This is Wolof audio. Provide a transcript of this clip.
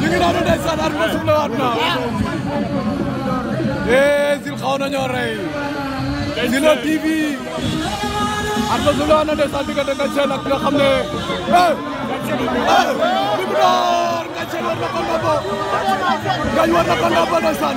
ñu ngi noonu ndeysaan at ma suuf la waat naa eh Zil xaw nañoo rey Zilo TV at ma suuf la waat na ndeysaan diggante nga seen ak nga xam ne eh eh li mu door nga seen war na ko ndombo gañ war na ko ndombo ndeysaan